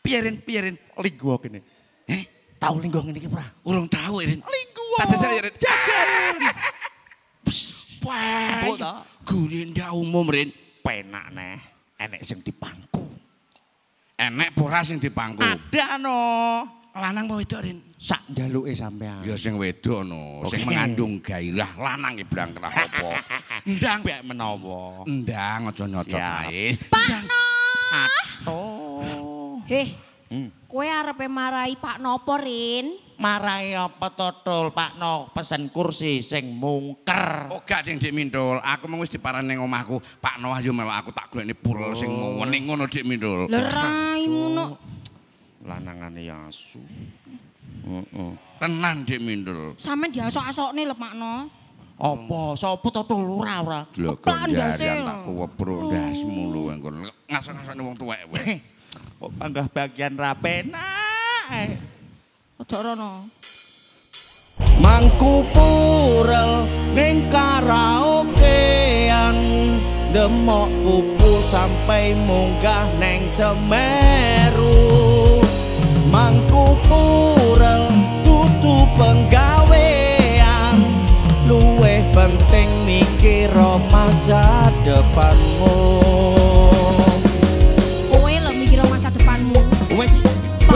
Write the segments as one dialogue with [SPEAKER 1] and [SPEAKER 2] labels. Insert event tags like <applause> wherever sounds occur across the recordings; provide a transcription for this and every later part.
[SPEAKER 1] Piyerin, piyerin.
[SPEAKER 2] Linggo kene.
[SPEAKER 1] Eh,
[SPEAKER 2] Tau linggo ngene iki ora?
[SPEAKER 1] urung tahu Rin.
[SPEAKER 2] Linggo.
[SPEAKER 1] Tak jajal ya Rin.
[SPEAKER 2] Jajan.
[SPEAKER 1] Wah, gurinda umum Rin.
[SPEAKER 2] Penak neh. Enek sing dipangku.
[SPEAKER 1] Enek pora sing dipangku.
[SPEAKER 2] Ada no.
[SPEAKER 1] Lanang apa wedok Rin?
[SPEAKER 2] Sak njaluke sampean.
[SPEAKER 1] Ya sing wedok no, sing
[SPEAKER 2] Oke.
[SPEAKER 1] mengandung gairah lanang ki blangkrah apa. <laughs> Ndang
[SPEAKER 2] Mbek menawa.
[SPEAKER 1] ndang aja nyocok
[SPEAKER 2] Siap.
[SPEAKER 1] ae.
[SPEAKER 3] Pak
[SPEAKER 1] Ndang.
[SPEAKER 2] Oh.
[SPEAKER 3] Heh,
[SPEAKER 2] Hmm.
[SPEAKER 3] kowe arepe marai Pak Nopo, Rin?
[SPEAKER 2] Marai apa totul Pak No pesen kursi sing mungker.
[SPEAKER 1] Oh gak ding Dik Mindul, aku mung wis diparani ning omahku. Pak Noah yo melok aku tak golekne purel sing wening ngono Dik Mindul.
[SPEAKER 3] Lah raimu no.
[SPEAKER 2] Lanangane ya asu. Heeh.
[SPEAKER 1] Tenan Dik Mindul.
[SPEAKER 3] Sampeyan diasok-asokne lho Pak No.
[SPEAKER 2] Apa? Sapa totul ora ora?
[SPEAKER 3] Ndase
[SPEAKER 1] jarian
[SPEAKER 3] lho.
[SPEAKER 1] tak kuwepro ndasmu lho engko ngasok-ngasokne wong tuwek.
[SPEAKER 2] Kok panggah bagian rapenak.
[SPEAKER 3] Aja rono.
[SPEAKER 4] Mangku purel ning karaokean. Demok pupu sampai munggah neng Semeru. Mangku purel tutu penggawean. Luweh penting mikir masa depanmu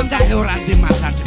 [SPEAKER 1] bocah e ora di masa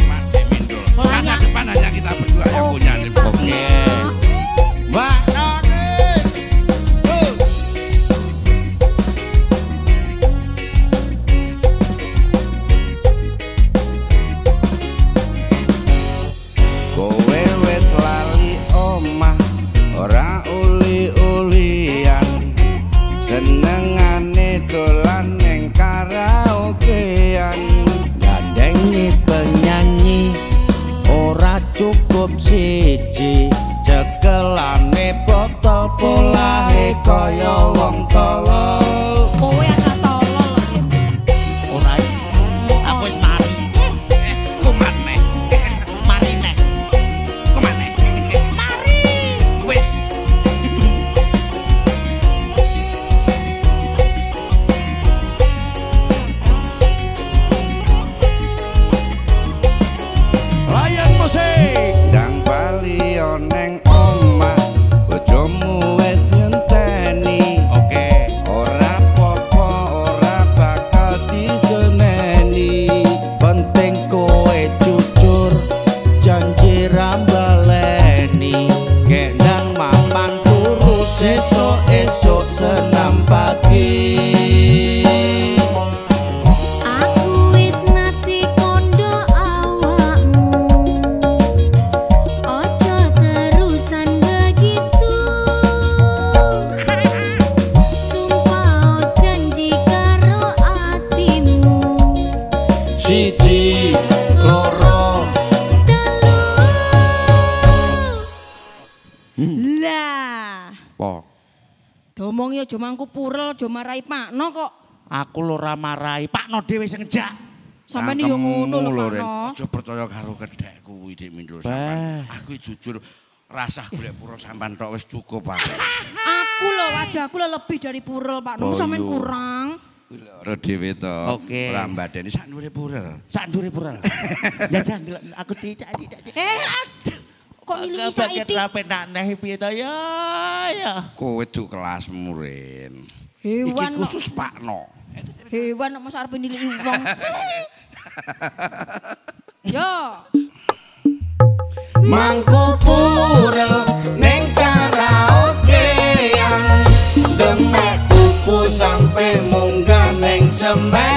[SPEAKER 3] domongi aja mangku purel, aja marai Pak No kok.
[SPEAKER 2] Aku lora marai. Pak No dhewe sing ngejak.
[SPEAKER 3] Sampeyan yo ngono lho Pak No.
[SPEAKER 1] Aja percaya karo kedek kuwi Dik Mindul sampean. Aku jujur rasah golek pura sampean tok wis cukup aku.
[SPEAKER 3] Aku lho wajahku lho lebih dari purel Pak No,
[SPEAKER 1] Oh,
[SPEAKER 3] sampeyan
[SPEAKER 1] iya.
[SPEAKER 3] kurang.
[SPEAKER 1] Loro dhewe to.
[SPEAKER 2] Oke.
[SPEAKER 1] Ora mbadeni sak ndure purel.
[SPEAKER 2] Sak ndure pura. <laughs> Jajang aku tidak tidak.
[SPEAKER 3] Eh, kok milih saiki?
[SPEAKER 2] rapenak neh piye to ya ya.
[SPEAKER 1] Kowe du kelasmu Rin.
[SPEAKER 3] Hewan
[SPEAKER 1] Iki
[SPEAKER 3] kok.
[SPEAKER 1] khusus Pakno.
[SPEAKER 3] Hewan kok masa arep nilai wong. <laughs> Yo.
[SPEAKER 4] Mangku purel neng karaokean Demek pupu sampai munggah neng Semeru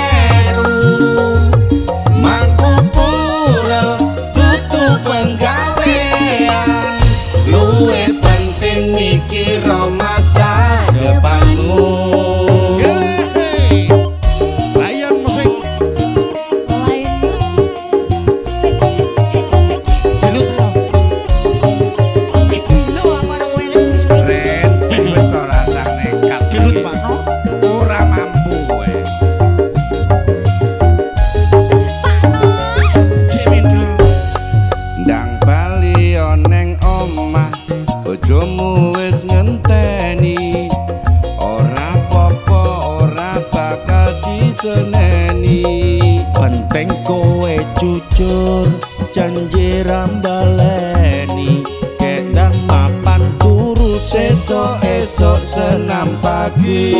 [SPEAKER 4] penting kowe jujur janji rambaleni kendang mapan turu sesok esok senam pagi